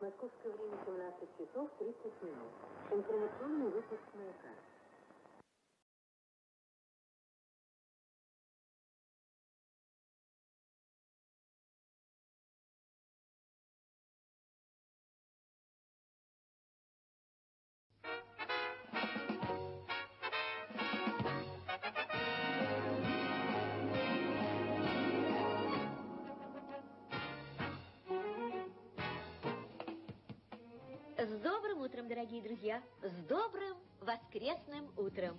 Московское время 17 часов 30 минут. Информационный выпуск маяка. С добрым утром, дорогие друзья! С добрым воскресным утром!